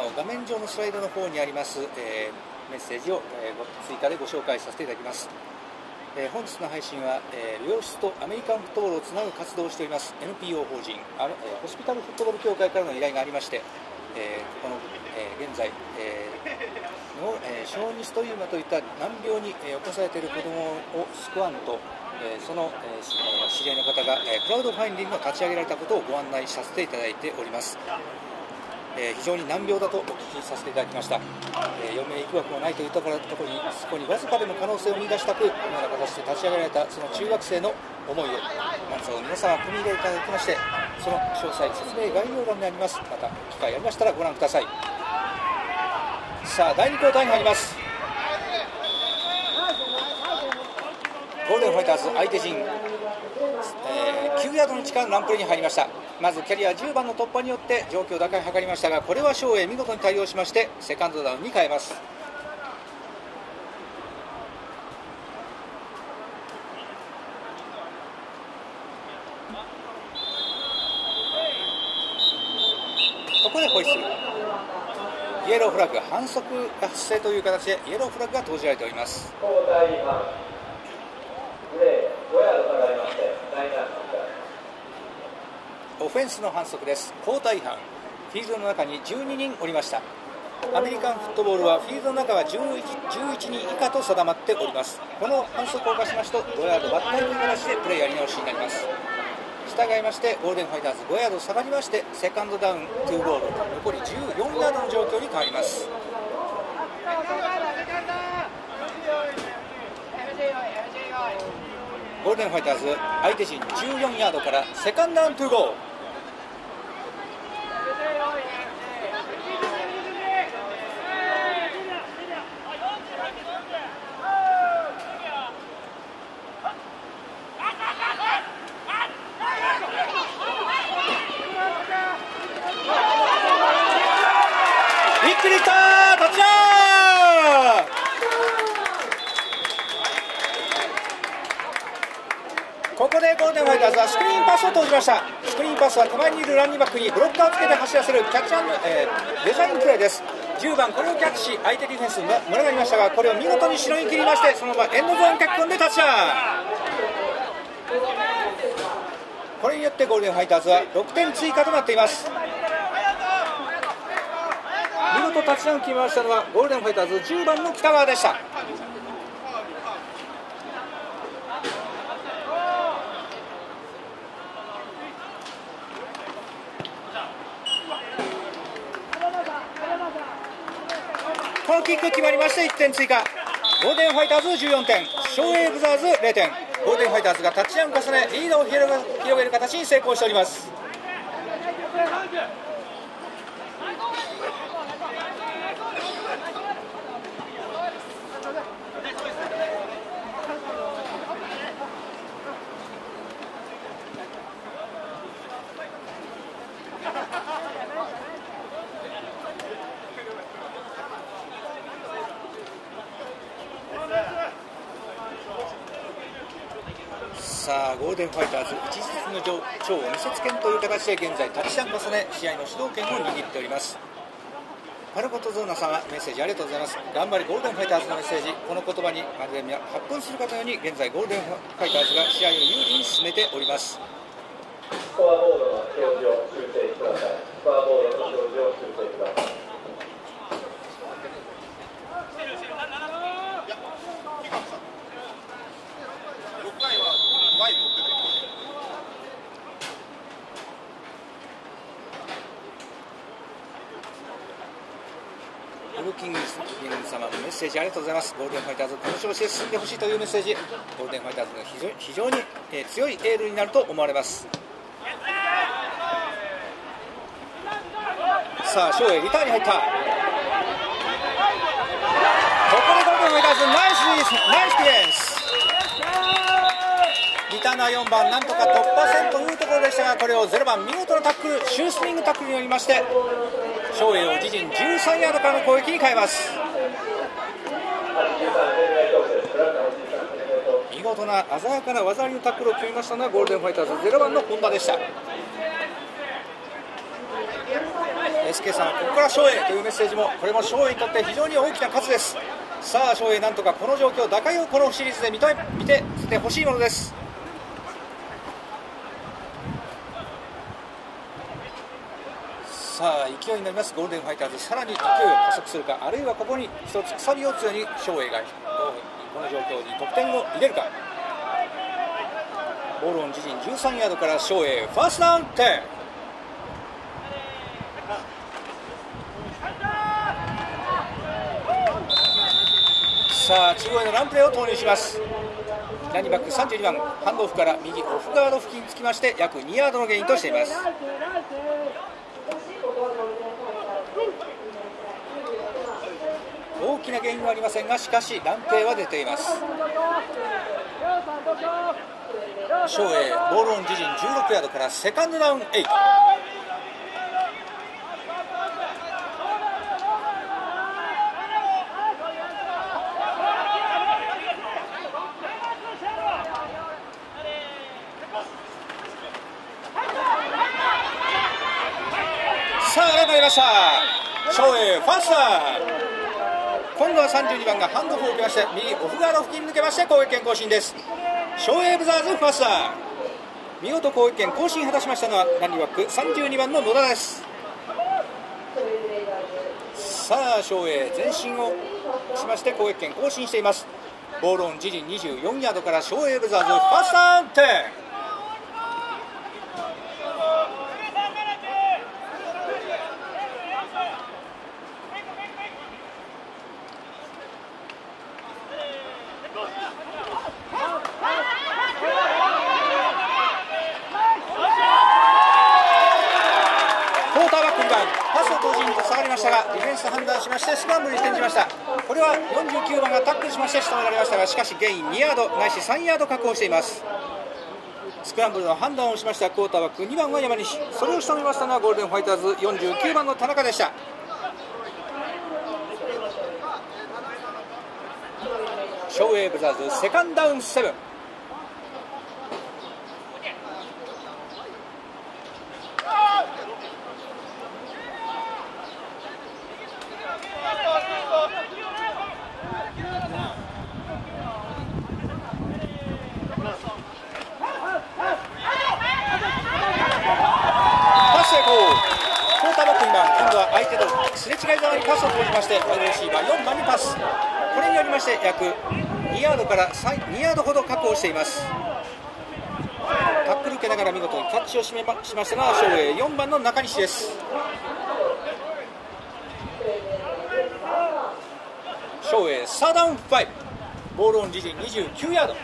なお画面上のスライドの方にあります、えー、メッセージを、えー、追加でご紹介させていただきます、えー、本日の配信は、えー、良質とアメリカンフットボールをつなぐ活動をしております NPO 法人あ、えー、ホスピタルフットボール協会からの依頼がありまして、えー、この、えー、現在、えーのえ、小児ストリーマといった難病に、え、起こされている子どもを救わんとえその、え知り合いの方が、えクラウドファインディングを立ち上げられたことをご案内させていただいております。え非常に難病だとお聞きさせていただきました、え余命いくわくもないというところところにそこにわずかでも可能性を見出したくこのような形で立ち上げられたその中学生の思いをまず皆様組み入れていただきましてその詳細説明概要欄にあります。また機会ありましたらご覧ください。さあ第2クオーターに入ります。ゴールデンファイターズ相手陣、えー、9ヤードの近いランプレに入りました。まずキャリア10番の突破によって状況打開を図りましたがこれは翔英見事に対応しましてセカンドダウンに変えます。ここでホイッスル。イエローフラッグ反則が発生という形でイエローフラッグが投じられております。オフェンスの反則です。交代違反フィールドの中に12人おりました。アメリカンフットボールはフィールドの中は 11, 11人以下と定まっております。この反則を犯しますと5ヤード抜体という形でプレーやり直しになります。従いましてゴールデンファイターズ5ヤード下がりましてセカンドダウン2ゴール残り14ヤードの状況に変わります。ゴールデンファイターズ相手陣14ヤードからセカンドダウン2ゴーここでゴールデンファイターズはスクリーンパスを投じました。スクリーンパスは手前にいるランニングバックにブロッカーをつけて走らせるキャッチアンド、えー、デザインプレーです。10番これをキャッチし相手ディフェンスに群がりましたがこれを見事にしのぎ切りましてそのままエンドゾーン駆け込んでタッチダウンこれによってゴールデンファイターズは6点追加となっています。見事タッチダウン決めましたのはゴールデンファイターズ10番の北川でした。このキック決まりまして1点追加。ゴールデンファイターズ14点。ショーエイブザーズ0点。ゴールデンファイターズがタッチダウン重ねリードを広げる形に成功しております。デンファイターズ一日の超見せつけんという形で現在タッチダウン重ね試合の主導権を握っております。パルコトゾーナさんはメッセージありがとうございます。頑張れゴールデンファイターズのメッセージこの言葉にまるで発奮するかのように現在ゴールデンファイターズが試合を有利に進めております。スコアボードの表示を修正ください。スコアボードの表示を修正ください。キング様のメッセージありがとうございます。ゴールデンファイターズこの調子で進んでほしいというメッセージ。ゴールデンファイターズの非常非常に、強いエールになると思われます。さあ翔英リターンに入った。ここでゴールデンファイターズナイスディフェンス。ーナー4番なんとか突破線というところでしたがこれを0番見事なタックルシュースイングタックルによりまして翔英を自陣13ヤードからの攻撃に変えます。見事な鮮やかな技ありのタックルを決めましたのはゴールデンファイターズ0番の本田でした、SK さんここから翔英というメッセージもこれも翔英にとって非常に大きな数です。さあ翔英なんとかこの状況打開をこのシリーズで見て見ててほしいものです。さあ勢いになりますゴールデンファイターズさらに勢いを加速するかあるいはここに一つ鎖を強に翔英がこの状況に得点を入れるか。ボールオン自陣13ヤードから翔英ファーストダウン点さあ中央へのランプレーを投入します。ランニバック32番ハンドオフから右オフガード付近につきまして約2ヤードのゲインとしています。きな原因はありませんがしかしランプレーは出ています翔英ボールオン自陣16ヤードからセカンドダウン8さあ、改めました。翔英ファースター。今度は32番がハンドフを受けまして、右オフガード付近抜けまして攻撃権更新です。翔英ブザーズファースター。見事攻撃権更新果たしましたのはランニバック32番の野田です。さあ、翔英前進をしまして攻撃権更新しています。ボールオン自陣24ヤードから翔英ブザーズファースター点。クォーターバック2番パスを投じに下がりましたがディフェンス判断しましてスクランブルに転じましたこれは49番がタックルしまして仕留められましたがしかしゲイン2ヤードないし3ヤード確保しています。スクランブルの判断をしましたクォーターバック2番は山西。それを仕留めましたのはゴールデンファイターズ49番の田中でした。ショーウェイブザーズセカンドダウン7パス成功クォーターバック2番今度は相手とすれ違いざまにパスを投じましてワイドレシーバー4番にパスこれによりまして約2ヤードから3 2ヤードほど確保しています。タックル受けながら見事にキャッチをしめしましたのは翔英4番の中西です。翔英サーダウン5ボールオン自陣29ヤード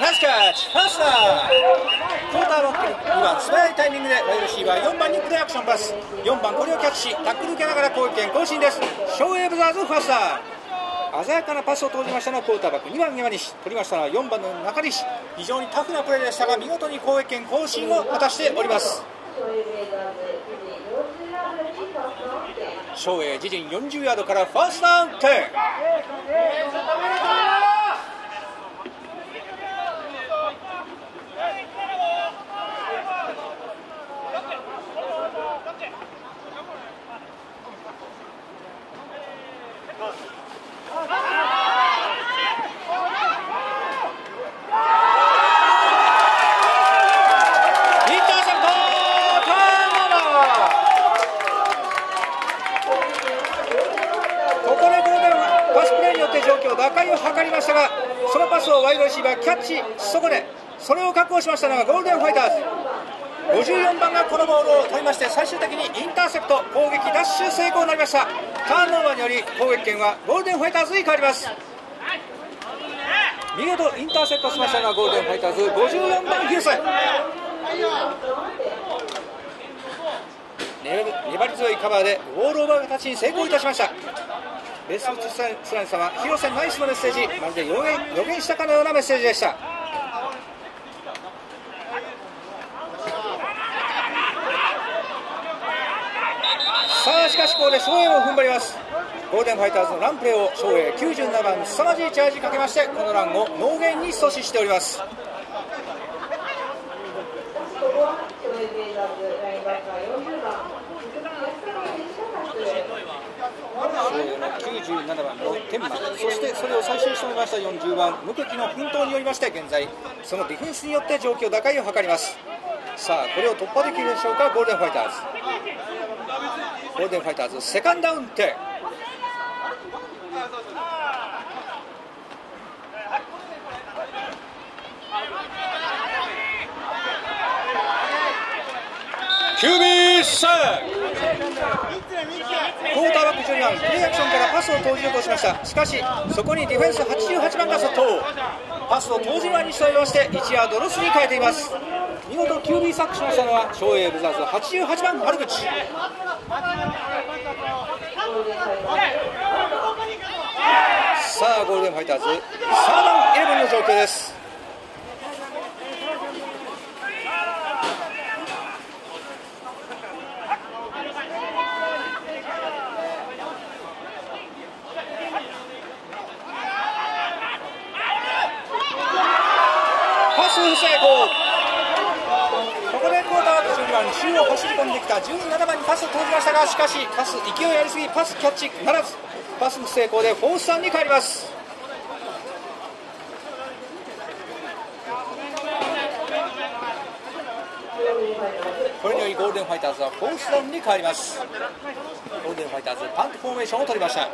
ナイスキャッチファースタークォーターバック2番素早いタイミングでワイドレシーバー4番にプレーアクションパス4番これをキャッチしタックル受けなが進です。ショーエブザーズファースター鮮やかなパスを投じましたのはクォーターバック。2番山西取りましたのは4番の中西。非常にタフなプレーでしたが見事に攻撃権更新を果たしております。翔英自陣40ヤードからファーストダウン点インターセプトターンオーバーここでゴールデンパスプレーによって状況打開を図りましたがそのパスをワイドレシーバーキャッチそこでそれを確保しましたのがゴールデンファイターズ。54番がこのボールを取りまして最終的にインターセプト攻撃ダッシュ成功になりました。ターンオーバーにより攻撃権はゴールデンファイターズに変わります。見事インターセプトしましたのはゴールデンファイターズ。54番ヒュース。粘り強いカバーでボールオーバーが立ちに成功いたしました。ベストスライン様広瀬ナイスのメッセージまるで予言予言したかのようなメッセージでした。さあしかしここで翔英も踏ん張ります。ゴールデンファイターズのランプレーを正英97番凄まじいチャージかけましてこのランをノーゲインに阻止しております。97番の天満そしてそれを最終しとめました40番無敵の奮闘によりまして現在そのディフェンスによって状況打開を図ります。さあこれを突破できるでしょうか？ゴールデンファイターズ。ゴールデンファイターズセカンドダウンテキュービーサークォーターバックジョニアプレーアクションからパスを投じようとしました。しかしそこにディフェンス88番が殺到。パスを投じる前に仕留めまして1ヤードロスに変えています。見事 QB サックしましたのは昭栄ブザーズ88番原口。さあゴールデンファイターズサードンイレブンの状況です。不成功。ここでクォーターバック12番中央走り込んできた。17番にパスを投じましたがしかしパス勢いありすぎパスキャッチならず。パス不成功でフォースさんに変わります。これによりゴールデンファイターズはフォースダウンに変わります。ゴールデンファイターズパントフォーメーションを取りました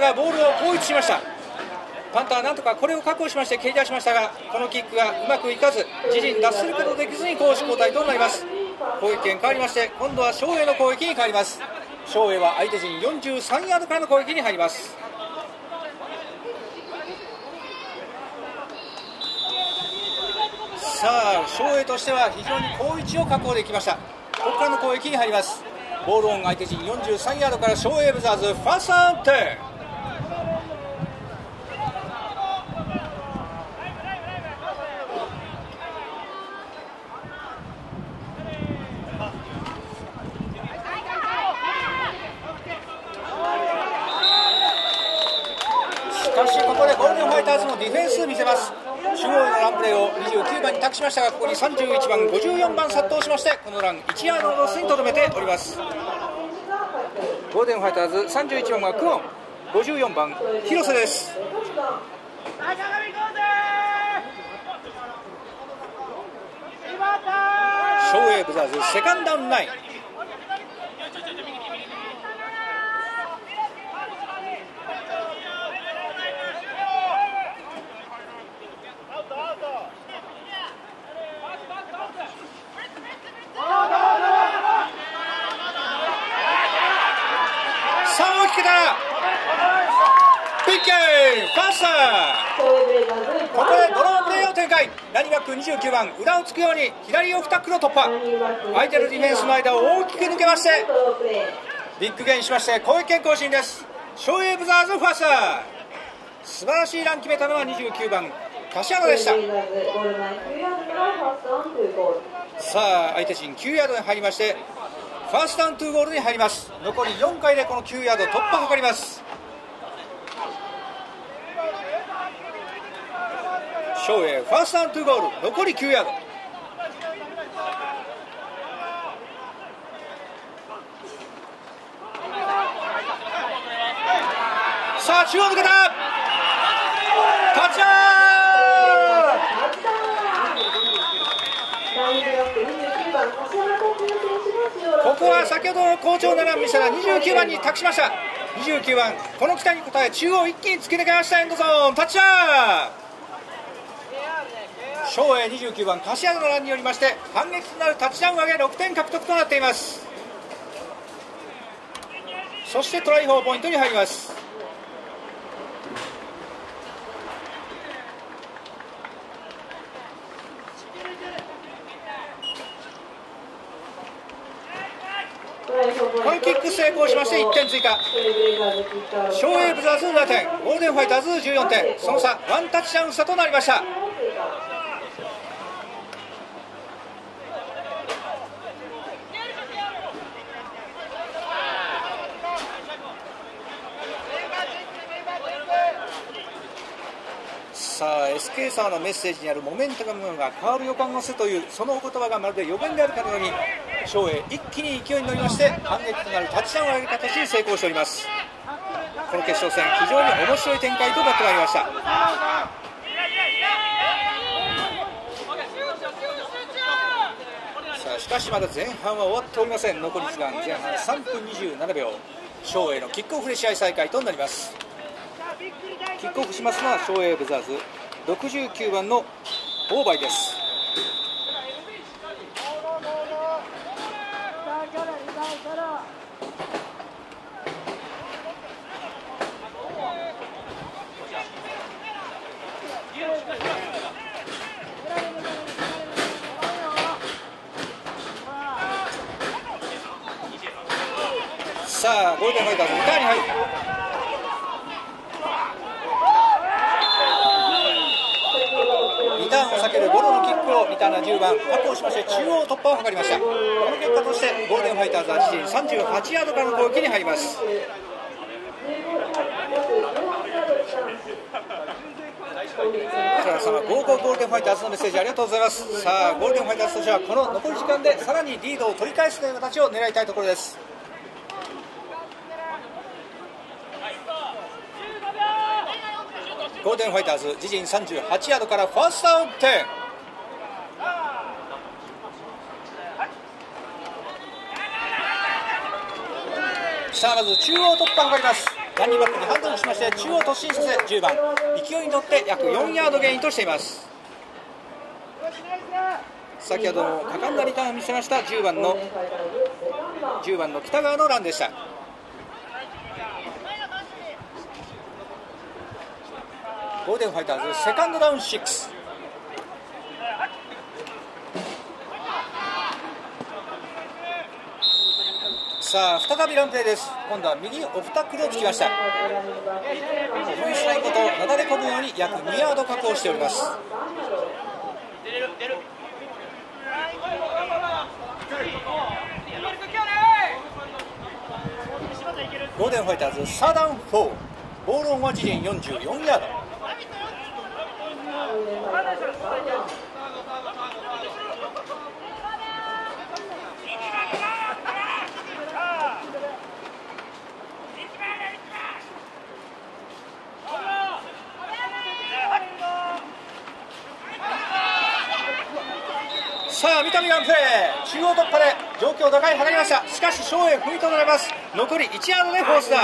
がボールを後逸しましたパンターはなんとかこれを確保しまして蹴り出しましたがこのキックがうまくいかず自陣脱することできずに攻守交代となります。攻撃権変わりまして今度は翔英の攻撃に変わります。翔英は相手陣43ヤードからの攻撃に入ります。さあ翔英としては非常に好位置を確保できました。ここからの攻撃に入ります。ボールオン相手陣43ヤードから正英ブレイザーズファーストアンドテンしましたがここに31番54番殺到しましてこのラン1ヤードのロスにとどめております。ゴールデンファイターズ31番はクオン54番広瀬です。ショイブザーズセカンドダウンナインここでドロープレーを展開。29番裏をつくように左オフタックルを突破。相手のディフェンスの間を大きく抜けましてビッグゲインしまして攻撃権更新です。ショーエブザーズファースター素晴らしいラン決めたのは29番柏原でした。さあ相手陣9ヤードに入りましてファーストダウン2ゴールに入ります。残り4回でこの9ヤード突破を図ります。翔英ファーストアントゥゴール残り9ヤード。さあ中央抜けた。タッチアウトここは先ほどの好調なら見せた29番に託しました。29番この期待に応え中央一気に突き抜けましたエンドゾーン。タッチダウン昭栄29番柏のランによりまして反撃となるタッチダウンを上げ6点獲得となっています。そしてトライ4ポイントに入ります。このキック成功しまして1点追加。昭栄ブザーズ7点ゴールデンファイターズ14点。その差ワンタッチダウン差となりました。さあ SK 様のメッセージにあるモメンタムが変わる予感がするというそのお言葉がまるで予言であるかのように翔英一気に勢いに乗りまして反撃となるタッチダウンを上げる形に成功しております。この決勝戦非常に面白い展開となってまいりましたさあしかしまだ前半は終わっておりません。残り時間前半3分27秒。翔英のキックオフで試合再開となります。キックオフしますのは昭栄ブザーズ。69番のオーバイです。さあゴールデンファイターズリターンに入る9番アップをしまして中央突破を図りましたこの結果としてゴールデンファイターズ38ヤードからの攻撃に入ります、ゴールデンファイターズのメッセージありがとうございます。さあ、ゴールデンファイターズとしては、この残り時間でさらにリードを取り返すという形を狙いたいところです。ゴールデンファイターズ、自陣38ヤードからファーストアウト。さあまず中央突破を図ります。ランニングバックにハンドルしまして中央突進させ10番。勢いに乗って約4ヤードゲインとしています。先ほどの果敢なリターンを見せました10番の10番の北川のランでした。ゴールデンファイターズセカンドダウン6さあ再びランプレーです。今度は右オフタックルをつきました。オフェンスラインごとなだれ込むように約2ヤード確保しております。ゴールデンファイターズサーダウン4ボールオンは自陣44ヤードさあ三上がプレー中央突破で状況打開図りました。しかし正へ踏みとられます。残り1ヤードでフォースダウ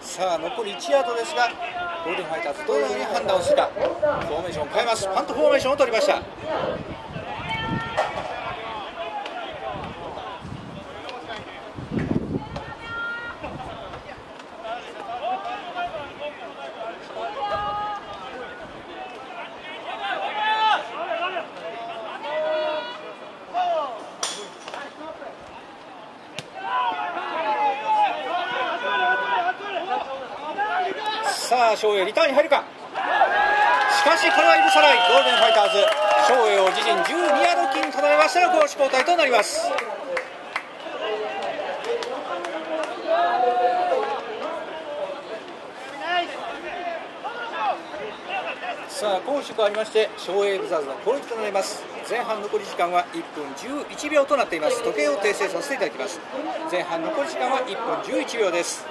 さあ残り1ヤードですがゴールデンファイターズどのように判断をするか。フォーメーションを変えます。パントフォーメーションを取りました。さあ翔英リターンに入るか。しかしこれは許さないゴールデンファイターズ。翔英を自陣12ヤード付近にとどめましたら攻守交代となります。さあ攻守変わりまして翔英ブザーズの攻撃となります。前半残り時間は1分11秒となっています。時計を訂正させていただきます。前半残り時間は1分11秒です。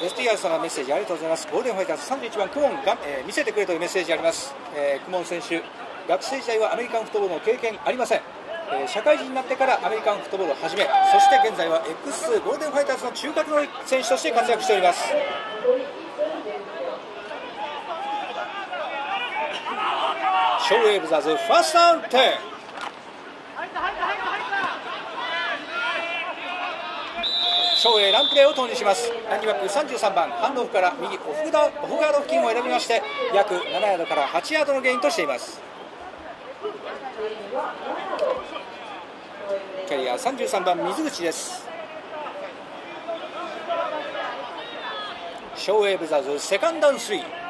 STR さんのメッセージありがとうございます。ゴールデンファイターズ31番クモンが、えー見せてくれというメッセージあります、えークモン選手学生時代はアメリカンフットボールの経験ありません。えー社会人になってからアメリカンフットボールを始めそして現在は X2 ゴールデンファイターズの中核の選手として活躍しております。ショーウェイブザーズファーストダウン10ショーウェイランプレーを投入します。ランニングバック33番ハンドオフから右オフダオフガード付近を選びまして約7ヤードから8ヤードのゲインとしています。キャリア33番水口です。ショーウェイブザーズセカンドダウン3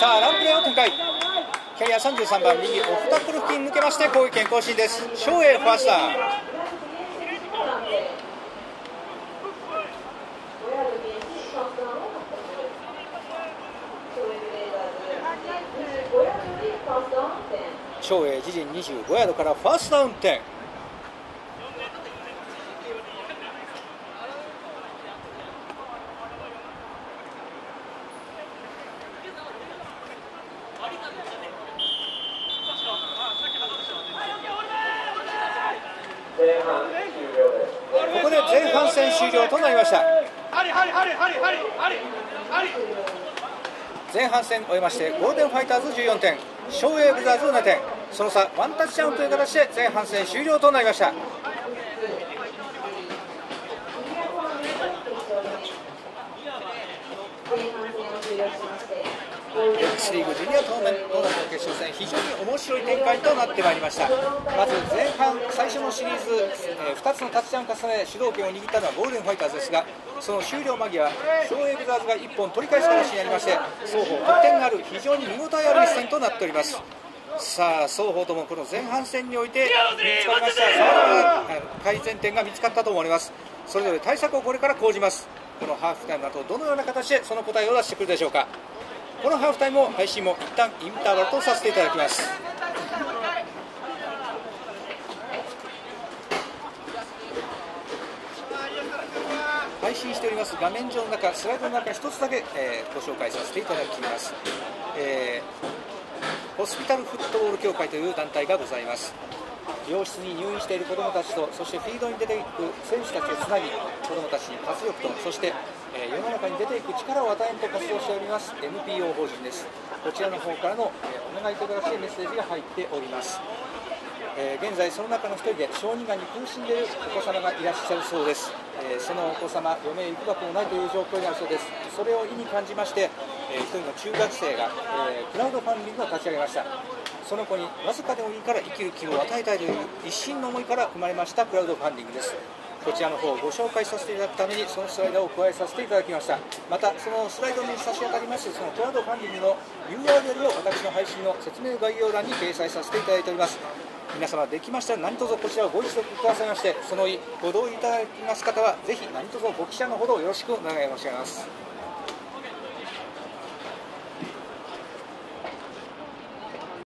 さあランプレーを展開。キャリア33番右オフタックル付近抜けまして攻撃権更新です。ショーウェイファースター。ショーウェイ自陣25ヤードからファーストダウン10ここで前半戦終了となりました。前半戦終えましてゴールデンファイターズ14点ショーウェイブザーズ7点その差ワンタッチダウンという形で前半戦終了となりました。X リーグジュニアトーナメントの決勝戦非常に面白い展開となってまいりました。まず前半最初のシリーズ、え2つのタッチダウン重ね主導権を握ったのはゴールデンファイターズですがその終了間際ショーウェイブザーズが1本取り返す形になりまして双方得点がある非常に見応えある一戦となっております。さあ双方ともこの前半戦において見つかりました。さまざまな改善点が見つかったと思われます。それぞれ対策をこれから講じます。このハーフタイムの後どのような形でその答えを出してくるでしょうか。このハーフタイムも配信も一旦インターバルとさせていただきます。配信しております。画面上の中スライドの中一つだけ、えーご紹介させていただきます、えーホスピタルフットボール協会という団体がございます。病室に入院している子どもたちとそしてフィードに出ていく選手たちをつなぎ子どもたちに活力とそして、えー世の中に出ていく力を与えんと活動しております NPO 法人です。こちらの方からの、えーお願いという形でメッセージが入っております。えー現在その中の一人で小児がんに苦しんでいるお子様がいらっしゃるそうです、えーそのお子様余命いくばくもないという状況にあるそうです。それを意に感じまして、えー一人の中学生が、えークラウドファンディングを立ち上げました。その子にわずかでもいいから生きる希望を与えたいという一心の思いから生まれましたクラウドファンディングです。こちらの方をご紹介させていただくためにそのスライダーを加えさせていただきました。またそのスライドに差し当たりますそのクラウドファンディングの URL を私の配信の説明概要欄に掲載させていただいております。皆様できましたら何卒こちらをご一読くださいましてそのご同意いただきます方はぜひ何卒ご記者のほどよろしくお願い申し上げます。